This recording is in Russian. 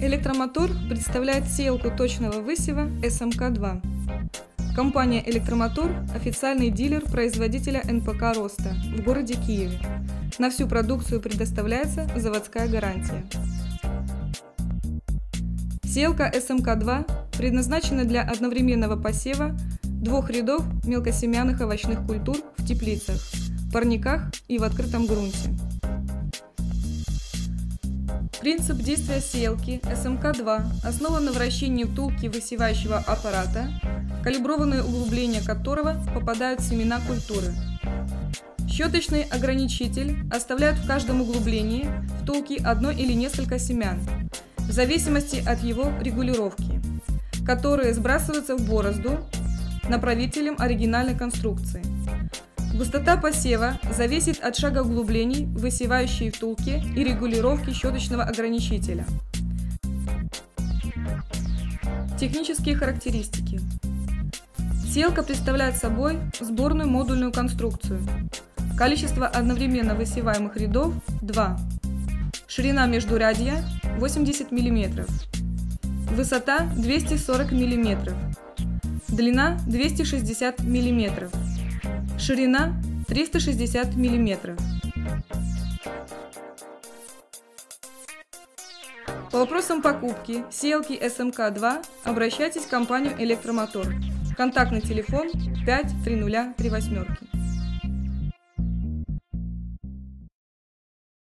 Электромотор представляет сеялку точного высева СМК-2. Эм Компания «Электромотор» – официальный дилер производителя НПК «Роста» в городе Киеве. На всю продукцию предоставляется заводская гарантия. Сеялка СМК-2 эм предназначена для одновременного посева двух рядов мелкосемяных овощных культур в теплицах, парниках и в открытом грунте. Принцип действия сеялки СМК-2 основан на вращении втулки высевающего аппарата, калиброванные углубления которого попадают в семена культуры. Щеточный ограничитель оставляет в каждом углублении втулки одно или несколько семян, в зависимости от его регулировки, которые сбрасываются в борозду направителем оригинальной конструкции. Густота посева зависит от шага углублений, высевающей втулки и регулировки щеточного ограничителя. Технические характеристики. Селка представляет собой сборную модульную конструкцию. Количество одновременно высеваемых рядов – 2. Ширина междурядья – 80 мм. Высота – 240 мм. Длина – 260 мм. Ширина 360 мм. По вопросам покупки сеялки СМК-2 обращайтесь в компанию «Электромотор». Контактный телефон 5 30 3 восьмерки.